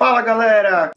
Fala galera!